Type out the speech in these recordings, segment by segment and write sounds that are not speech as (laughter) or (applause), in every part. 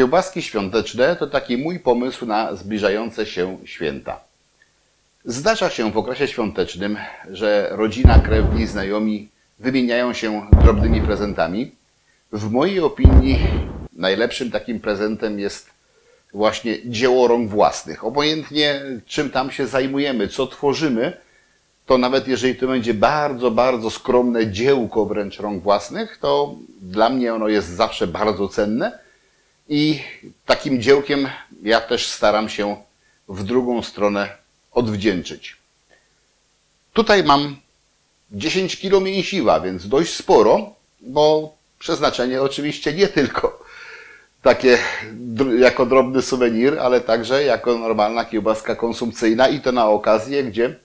Kiełbaski świąteczne to taki mój pomysł na zbliżające się święta. Zdarza się w okresie świątecznym, że rodzina, krewni, znajomi wymieniają się drobnymi prezentami. W mojej opinii najlepszym takim prezentem jest właśnie dzieło rąk własnych. Obojętnie czym tam się zajmujemy, co tworzymy, to nawet jeżeli to będzie bardzo, bardzo skromne dziełko wręcz rąk własnych, to dla mnie ono jest zawsze bardzo cenne i takim dziełkiem ja też staram się w drugą stronę odwdzięczyć. Tutaj mam 10 kg mięsiwa, więc dość sporo, bo przeznaczenie oczywiście nie tylko takie jako drobny suwenir, ale także jako normalna kiełbaska konsumpcyjna i to na okazję, gdzie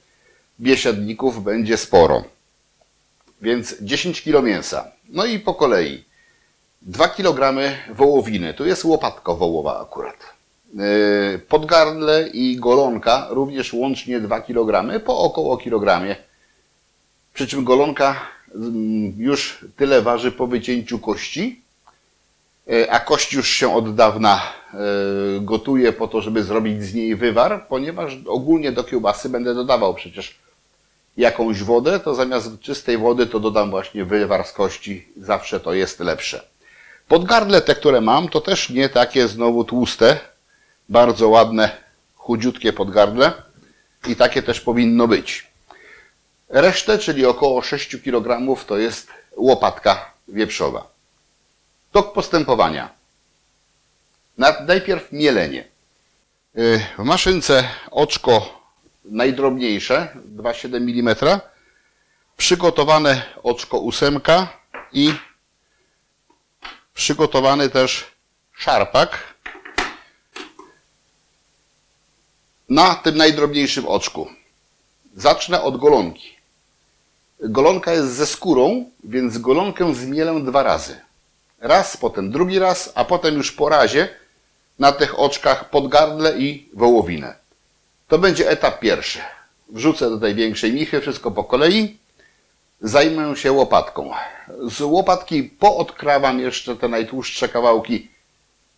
biesiadników będzie sporo. Więc 10 kg mięsa. No i po kolei. 2 kg wołowiny. Tu jest łopatka wołowa akurat. Yy, podgardle i golonka również łącznie 2 kg po około kilogramie. Przy czym golonka mm, już tyle waży po wycięciu kości, yy, a kość już się od dawna yy, gotuje po to, żeby zrobić z niej wywar, ponieważ ogólnie do kiełbasy będę dodawał przecież jakąś wodę, to zamiast czystej wody to dodam właśnie wywar z kości. Zawsze to jest lepsze. Podgardle te, które mam, to też nie takie znowu tłuste, bardzo ładne, chudziutkie podgardle i takie też powinno być. Resztę, czyli około 6 kg, to jest łopatka wieprzowa. Tok postępowania. Najpierw mielenie. Y, w maszynce oczko najdrobniejsze, 2,7 mm, przygotowane oczko ósemka i przygotowany też szarpak na tym najdrobniejszym oczku. Zacznę od golonki. Golonka jest ze skórą, więc golonkę zmielę dwa razy. Raz, potem drugi raz, a potem już po razie na tych oczkach podgardle i wołowinę. To będzie etap pierwszy. Wrzucę do większej michy, wszystko po kolei. Zajmę się łopatką. Z łopatki poodkrawam jeszcze te najtłustsze kawałki.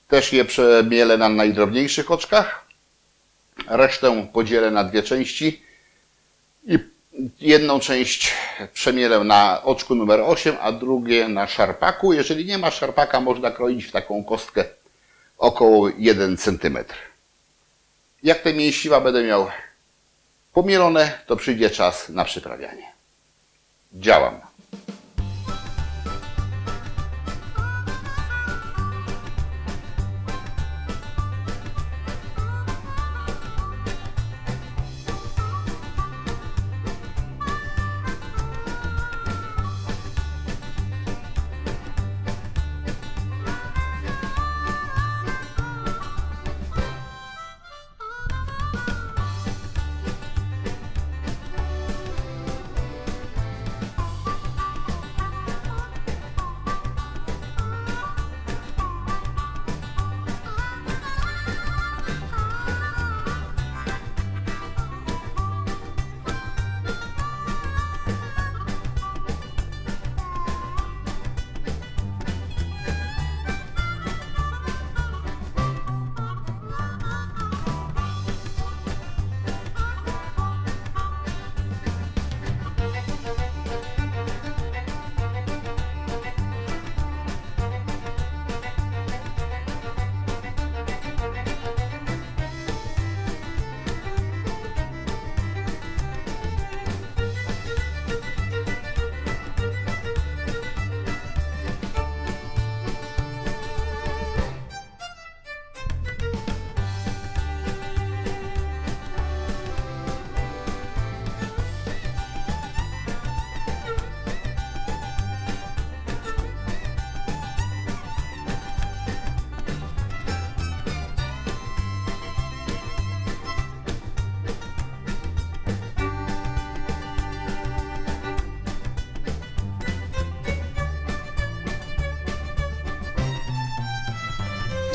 Też je przemielę na najdrobniejszych oczkach. Resztę podzielę na dwie części i jedną część przemielę na oczku numer 8, a drugie na szarpaku. Jeżeli nie ma szarpaka, można kroić w taką kostkę około 1 cm. Jak te mięsiwa będę miał pomielone, to przyjdzie czas na przyprawianie. Działam.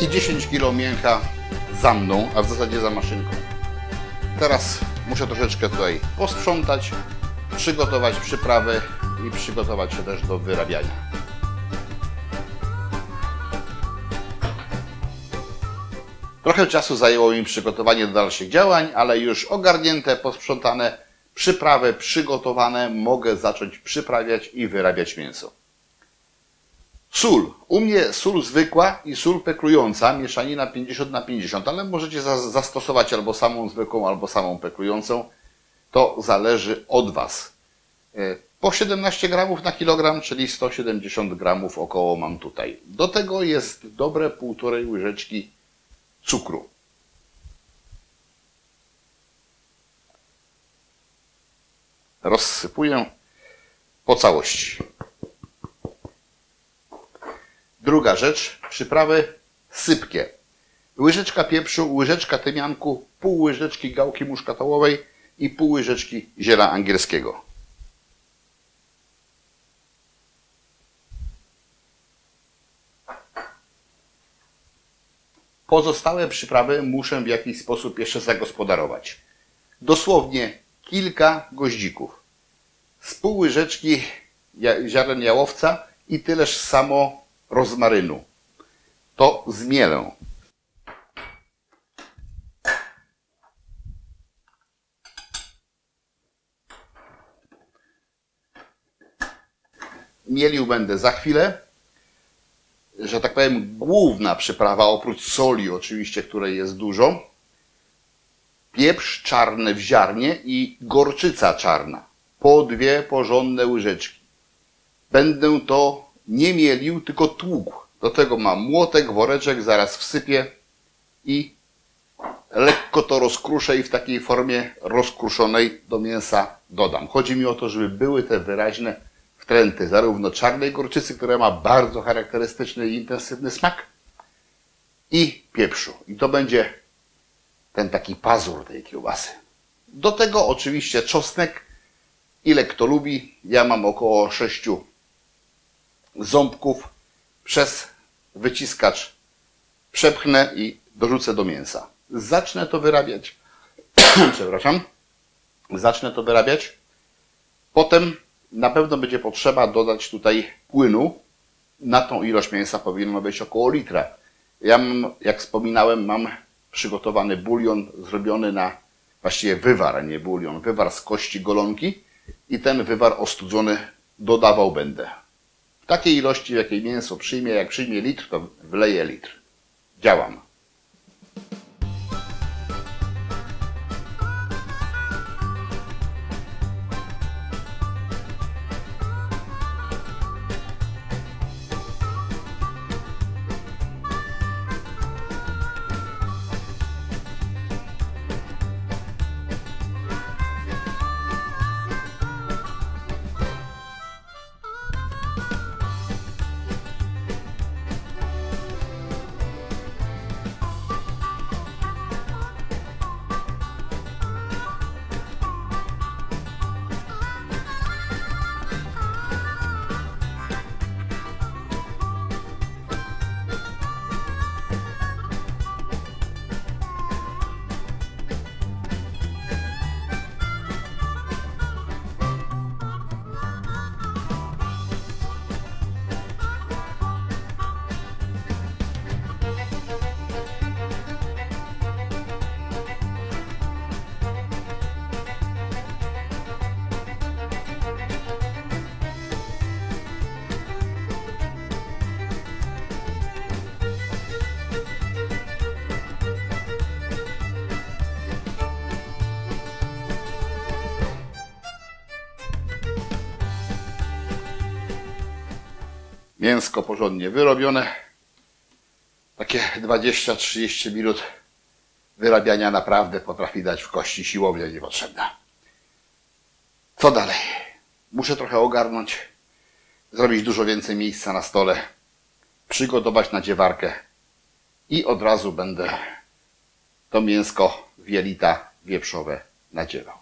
I 10 kg mięcha za mną, a w zasadzie za maszynką. Teraz muszę troszeczkę tutaj posprzątać, przygotować przyprawy i przygotować się też do wyrabiania. Trochę czasu zajęło mi przygotowanie do dalszych działań, ale już ogarnięte, posprzątane, przyprawy przygotowane, mogę zacząć przyprawiać i wyrabiać mięso. Sól. U mnie sól zwykła i sól peklująca, mieszanina 50 na 50, ale możecie zastosować albo samą zwykłą, albo samą peklującą. To zależy od Was. E, po 17 gramów na kilogram, czyli 170 gramów około mam tutaj. Do tego jest dobre półtorej łyżeczki cukru. Rozsypuję po całości. Druga rzecz, przyprawy sypkie. Łyżeczka pieprzu, łyżeczka tymianku, pół łyżeczki gałki muszkatołowej i pół łyżeczki ziela angielskiego. Pozostałe przyprawy muszę w jakiś sposób jeszcze zagospodarować. Dosłownie kilka goździków. Z pół łyżeczki ziaren jałowca i tyleż samo rozmarynu. To zmielę. Mielił będę za chwilę że tak powiem, główna przyprawa, oprócz soli oczywiście, której jest dużo, pieprz czarny w ziarnie i gorczyca czarna. Po dwie porządne łyżeczki. Będę to nie mielił, tylko tłukł. Do tego mam młotek, woreczek, zaraz wsypię i lekko to rozkruszę i w takiej formie rozkruszonej do mięsa dodam. Chodzi mi o to, żeby były te wyraźne wtręty zarówno czarnej gorczycy, która ma bardzo charakterystyczny i intensywny smak, i pieprzu. I to będzie ten taki pazur tej kiełbasy. Do tego oczywiście czosnek, ile kto lubi. Ja mam około 6 ząbków. Przez wyciskacz przepchnę i dorzucę do mięsa. Zacznę to wyrabiać. (clears throat) Przepraszam. Zacznę to wyrabiać. Potem na pewno będzie potrzeba dodać tutaj płynu. Na tą ilość mięsa powinno być około litra. Ja mam, jak wspominałem, mam przygotowany bulion zrobiony na właściwie wywar, nie bulion, wywar z kości golonki i ten wywar ostudzony dodawał będę. W takiej ilości, w jakiej mięso przyjmie, jak przyjmie litr, to wleję litr. Działam. Mięsko porządnie wyrobione. Takie 20-30 minut wyrabiania naprawdę potrafi dać w kości siłownia niepotrzebna. Co dalej? Muszę trochę ogarnąć, zrobić dużo więcej miejsca na stole, przygotować nadziewarkę i od razu będę to mięsko wielita wieprzowe nadziewał.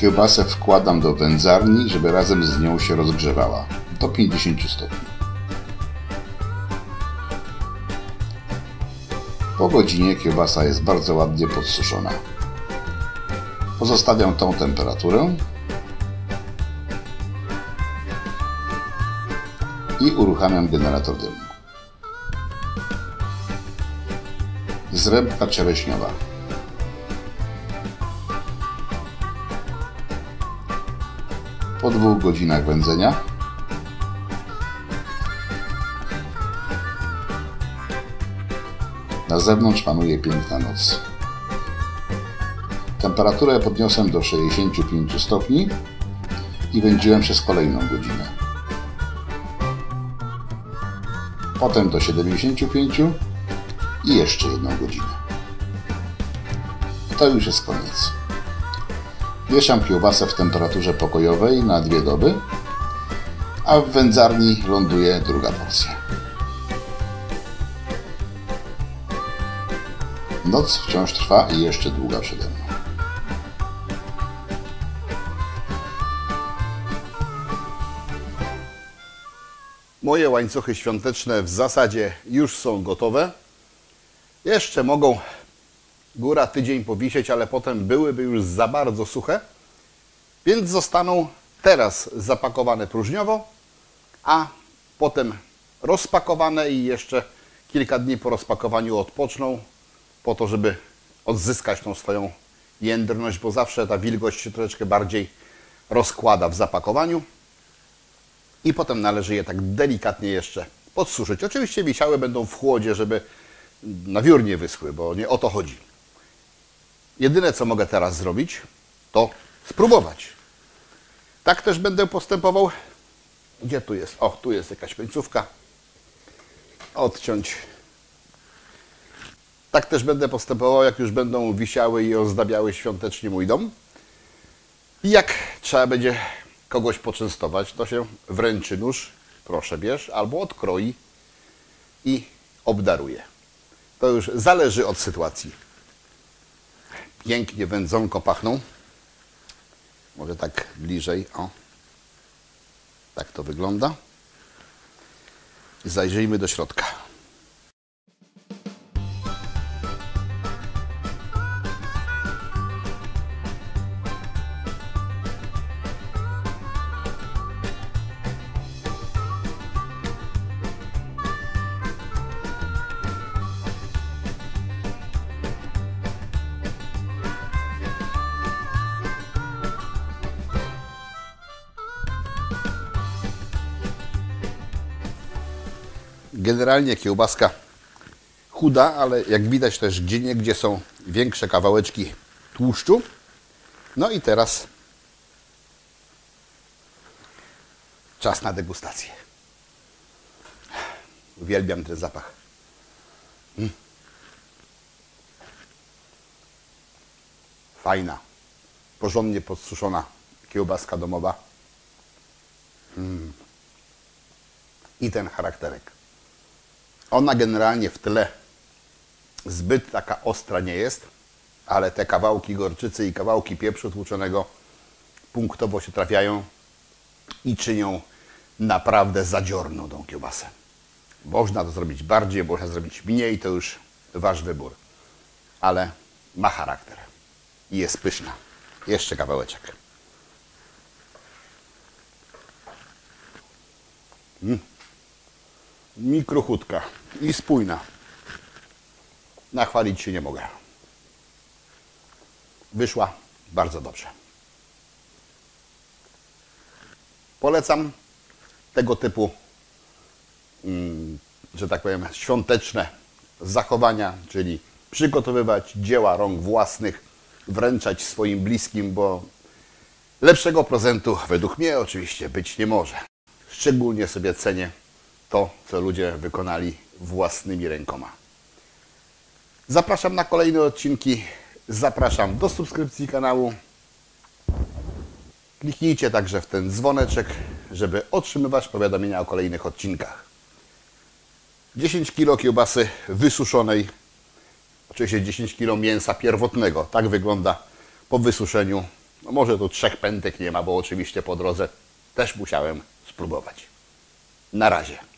Kiełbasę wkładam do wędzarni, żeby razem z nią się rozgrzewała do 50 stopni. Po godzinie kiełbasa jest bardzo ładnie podsuszona. Pozostawiam tą temperaturę i uruchamiam generator dymu. Zrębka czereśniowa. Po dwóch godzinach wędzenia na zewnątrz panuje piękna noc. Temperaturę podniosłem do 65 stopni i wędziłem przez kolejną godzinę. Potem do 75 i jeszcze jedną godzinę. To już jest koniec. Wieszam kiełbasę w temperaturze pokojowej na dwie doby, a w wędzarni ląduje druga porcja. Noc wciąż trwa i jeszcze długa przede mną. Moje łańcuchy świąteczne w zasadzie już są gotowe. Jeszcze mogą góra tydzień powisieć, ale potem byłyby już za bardzo suche, więc zostaną teraz zapakowane próżniowo, a potem rozpakowane i jeszcze kilka dni po rozpakowaniu odpoczną po to, żeby odzyskać tą swoją jędrność, bo zawsze ta wilgoć się troszeczkę bardziej rozkłada w zapakowaniu i potem należy je tak delikatnie jeszcze podsuszyć. Oczywiście wisiały będą w chłodzie, żeby na wiór nie wyschły, bo nie o to chodzi. Jedyne, co mogę teraz zrobić, to spróbować. Tak też będę postępował. Gdzie tu jest? O, tu jest jakaś końcówka. Odciąć. Tak też będę postępował, jak już będą wisiały i ozdabiały świątecznie mój dom. I jak trzeba będzie kogoś poczęstować, to się wręczy nóż, proszę bierz, albo odkroi i obdaruje. To już zależy od sytuacji. Pięknie wędzonko pachną. Może tak bliżej, o. Tak to wygląda. Zajrzyjmy do środka. Generalnie kiełbaska chuda, ale jak widać też gdzie niegdzie są większe kawałeczki tłuszczu. No i teraz czas na degustację. Uwielbiam ten zapach. Mm. Fajna, porządnie podsuszona kiełbaska domowa. Mm. I ten charakterek. Ona generalnie w tle zbyt taka ostra nie jest, ale te kawałki gorczycy i kawałki pieprzu tłuczonego punktowo się trafiają i czynią naprawdę zadziorną tą kiełbasę. Można to zrobić bardziej, można zrobić mniej, to już Wasz wybór. Ale ma charakter i jest pyszna. Jeszcze kawałeczek. Mm mikrochutka i spójna. Nachwalić się nie mogę. Wyszła bardzo dobrze. Polecam tego typu, mm, że tak powiem, świąteczne zachowania, czyli przygotowywać dzieła rąk własnych, wręczać swoim bliskim, bo lepszego prezentu według mnie oczywiście być nie może. Szczególnie sobie cenię to, co ludzie wykonali własnymi rękoma. Zapraszam na kolejne odcinki. Zapraszam do subskrypcji kanału. Kliknijcie także w ten dzwoneczek, żeby otrzymywać powiadomienia o kolejnych odcinkach. 10 kg kiełbasy wysuszonej, oczywiście 10 kg mięsa pierwotnego. Tak wygląda po wysuszeniu No może tu trzech pętek nie ma, bo oczywiście po drodze też musiałem spróbować. Na razie.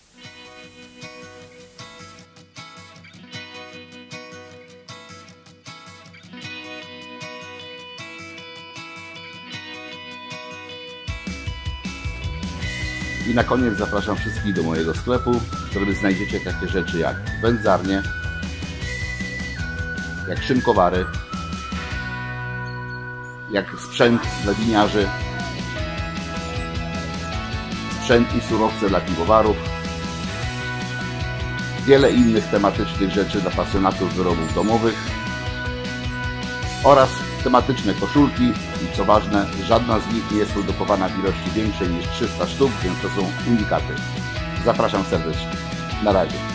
I na koniec zapraszam wszystkich do mojego sklepu, w którym znajdziecie takie rzeczy jak wędzarnie, jak szynkowary, jak sprzęt dla winiarzy, sprzęt i surowce dla piwowarów, wiele innych tematycznych rzeczy dla pasjonatów wyrobów domowych oraz tematyczne koszulki i co ważne, żadna z nich nie jest produkowana w ilości większej niż 300 sztuk, więc to są unikaty. Zapraszam serdecznie. Na razie.